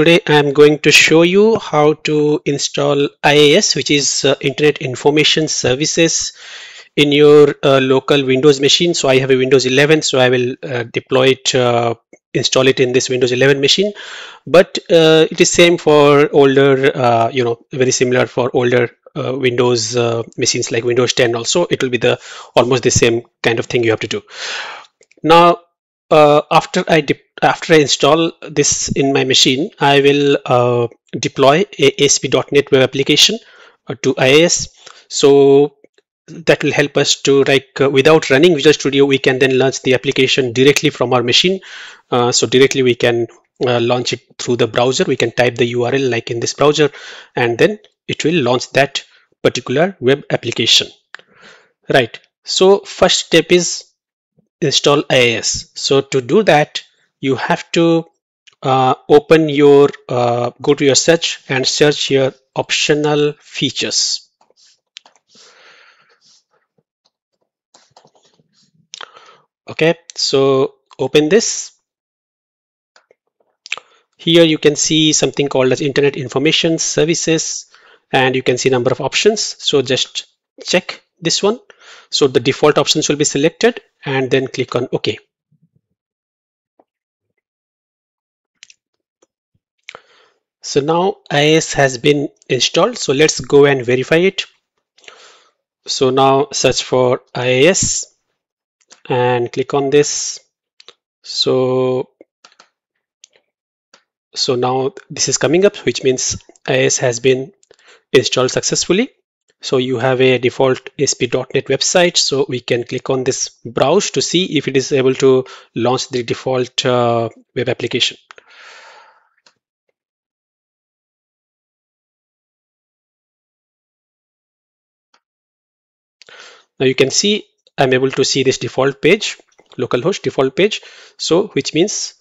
today I'm going to show you how to install IIS which is uh, Internet Information Services in your uh, local Windows machine. So I have a Windows 11 so I will uh, deploy it uh, install it in this Windows 11 machine but uh, it is same for older uh, you know very similar for older Windows machines like Windows 10 also it will be the almost the same kind of thing you have to do. Now after I after I install this in my machine, I will uh, deploy a ASP.NET web application uh, to IIS. So that will help us to like uh, without running Visual Studio, we can then launch the application directly from our machine. Uh, so directly we can uh, launch it through the browser. We can type the URL like in this browser, and then it will launch that particular web application. Right. So first step is install IIS. So to do that, you have to uh, open your uh, go to your search and search your optional features. Okay so open this. Here you can see something called as internet information services and you can see number of options. So just check this one. So the default options will be selected and then click on ok So now IIS has been installed. So let's go and verify it. So now search for IIS and click on this. So so now this is coming up, which means IIS has been installed successfully. So you have a default ASP.NET website. So we can click on this browse to see if it is able to launch the default uh, web application. Now you can see I'm able to see this default page, localhost default page. So which means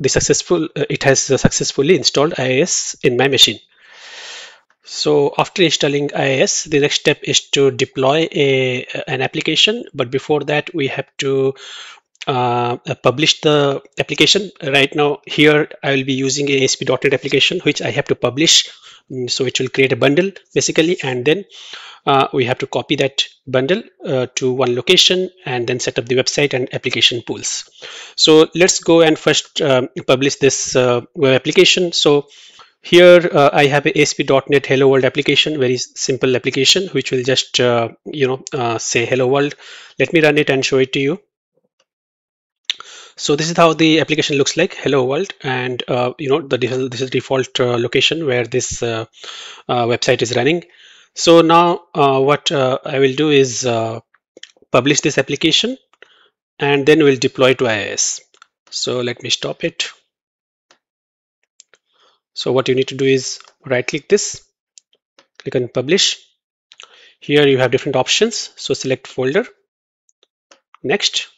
the successful uh, it has successfully installed IIS in my machine. So after installing IIS, the next step is to deploy a an application. But before that, we have to uh, publish the application. Right now, here I will be using a ASP.NET application, which I have to publish. Mm, so it will create a bundle basically, and then uh, we have to copy that bundle uh, to one location and then set up the website and application pools. So let's go and first um, publish this uh, web application. So here uh, I have a ASP.NET Hello World application, very simple application, which will just uh, you know uh, say Hello World. Let me run it and show it to you. So this is how the application looks like, Hello World, and you know the this is default location where this website is running. So now uh, what uh, I will do is uh, publish this application and then we'll deploy to IIS. So let me stop it. So what you need to do is right click this, click on publish. Here you have different options. So select folder, next.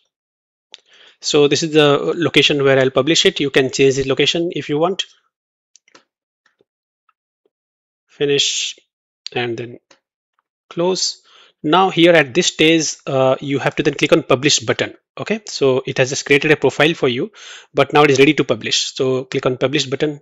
So this is the location where I'll publish it. You can change the location if you want. Finish and then close. Now here at this stage uh, you have to then click on publish button okay? So it has just created a profile for you but now it is ready to publish. So click on publish button.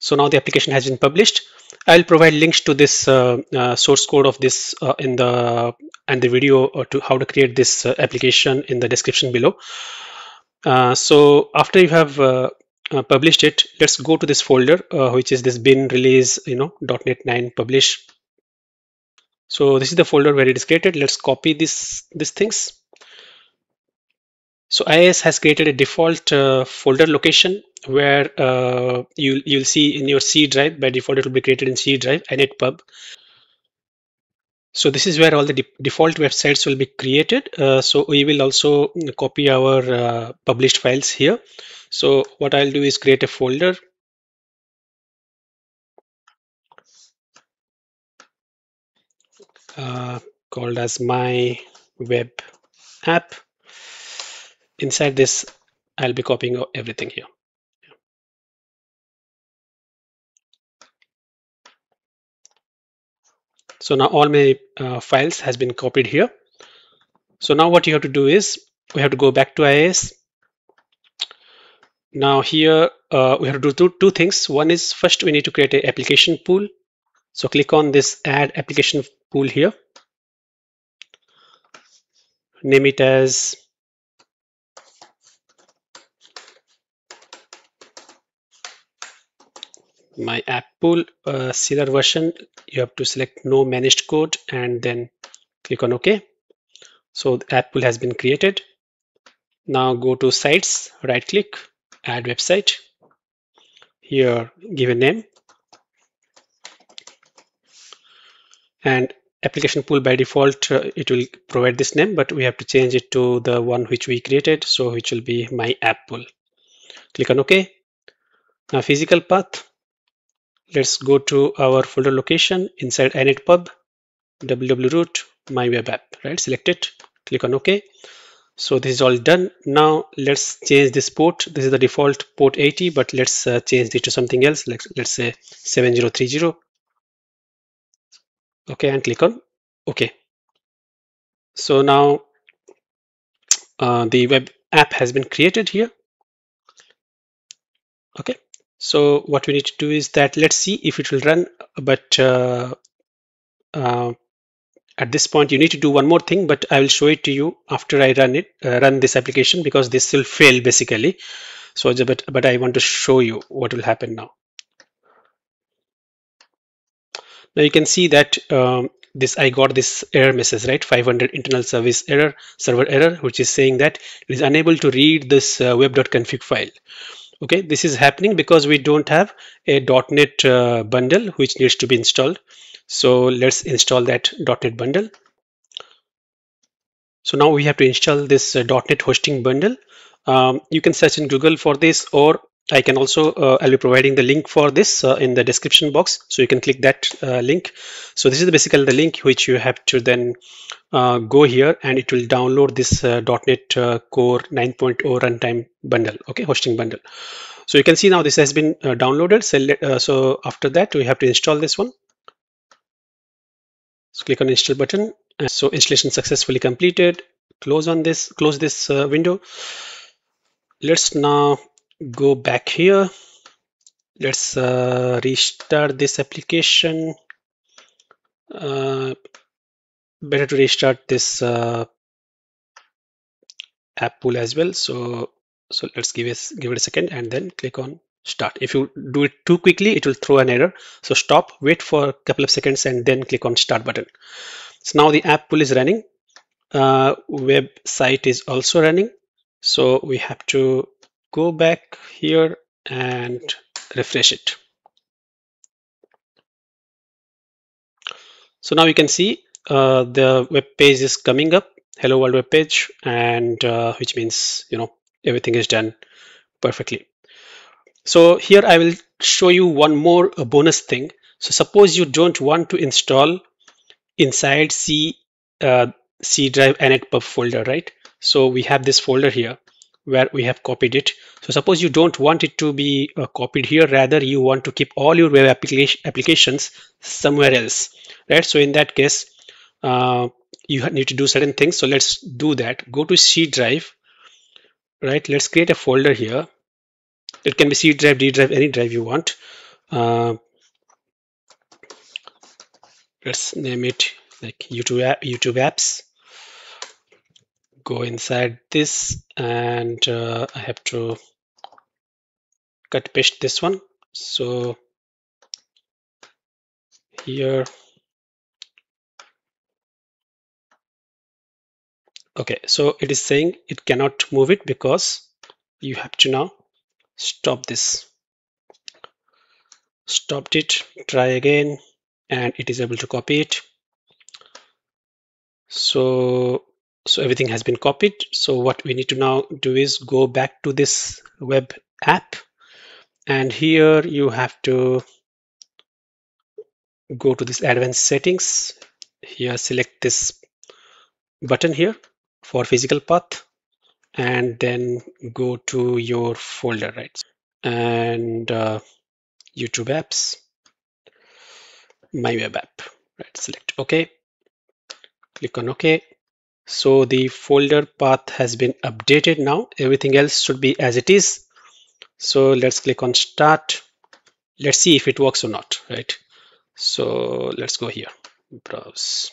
So now the application has been published. I'll provide links to this uh, uh, source code of this uh, in the and the video uh, to how to create this uh, application in the description below. So after you have uh, published it. Let's go to this folder uh, which is this bin release you know .NET 9 publish. So this is the folder where it is created. Let's copy this these things. So IIS has created a default uh, folder location where uh, you, you'll see in your C drive, by default it will be created in C drive, inetpub. So this is where all the de default websites will be created. Uh, so we will also copy our uh, published files here. So what I'll do is create a folder. Uh, called as my web app. Inside this, I'll be copying everything here. So now all my uh, files has been copied here. So now what you have to do is we have to go back to IIS Now here uh, we have to do two, two things. One is first we need to create an application pool. So click on this add application pool here. Name it as my app pool uh, version. You have to select no managed code and then click on OK. So the app pool has been created. Now go to sites, right click, add website. Here give a name and application pool by default uh, it will provide this name but we have to change it to the one which we created so which will be my app pool click on ok now physical path let's go to our folder location inside inetpub www.root my web app right? Select it click on ok. So this is all done. Now let's change this port. This is the default port 80 but let's uh, change it to something else. Like let's say 7030 okay and click on okay so now uh, the web app has been created here. Okay so what we need to do is that let's see if it will run but uh, uh, at this point you need to do one more thing but I will show it to you after I run it uh, run this application because this will fail basically. So but, but I want to show you what will happen now. Now you can see that um, this I got this error message right? 500 internal service error server error which is saying that it is unable to read this uh, web.config file okay this is happening because we don't have a .NET uh, bundle which needs to be installed. So let's install that .NET bundle. So now we have to install this uh, .NET hosting bundle. Um, you can search in Google for this or I can also, uh, I'll be providing the link for this uh, in the description box. So you can click that uh, link. So this is basically the link which you have to then uh, go here and it will download this uh, .NET uh, Core 9.0 runtime bundle, okay, hosting bundle. So you can see now this has been downloaded. So, so after that, we have to install this one. So click on install button. so installation successfully completed. Close on this, close this window. Let's now go back here. Let's uh, restart this application. Uh, better to restart this uh, app pool as well. So so let's give it give it a second and then click on start. If you do it too quickly it will throw an error. So stop wait for a couple of seconds and then click on start button. So now the app pool is running. Uh, website is also running. So we have to go back here and refresh it. So now you can see uh, the web page is coming up, hello world web page, and uh, which means you know everything is done perfectly. So here I will show you one more bonus thing. So suppose you don't want to install inside C uh, C drive and inetpub folder, right? So we have this folder here where we have copied it. So suppose you don't want it to be uh, copied here, rather you want to keep all your web application applications somewhere else, right? So in that case, uh, you need to do certain things. So let's do that. Go to C drive, right? Let's create a folder here. It can be C drive, D drive, any drive you want. Uh, let's name it like YouTube YouTube apps go inside this and uh, I have to cut paste this one. So here. Okay so it is saying it cannot move it because you have to now stop this. Stopped it try again and it is able to copy it. So so everything has been copied. So what we need to now do is go back to this web app. And here you have to go to this advanced settings. Here select this button here for physical path. And then go to your folder right? And uh, YouTube apps. My web app right? Select OK. Click on OK so the folder path has been updated now. Everything else should be as it is. so let's click on start. Let's see if it works or not right? So let's go here. Browse.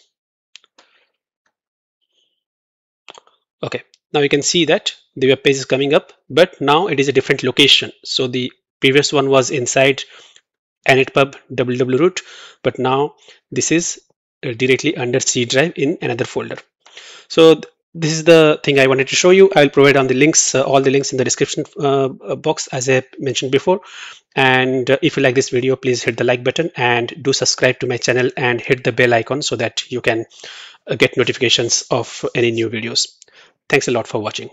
Okay now you can see that the web page is coming up but now it is a different location. So the previous one was inside inetpub www root but now this is uh, directly under c drive in another folder so this is the thing I wanted to show you. I'll provide on the links, uh, all the links in the description uh, box as I mentioned before. And uh, if you like this video, please hit the like button and do subscribe to my channel and hit the bell icon so that you can uh, get notifications of any new videos. Thanks a lot for watching.